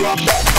Two.